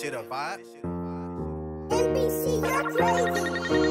shit a vibe. NBC, you're crazy.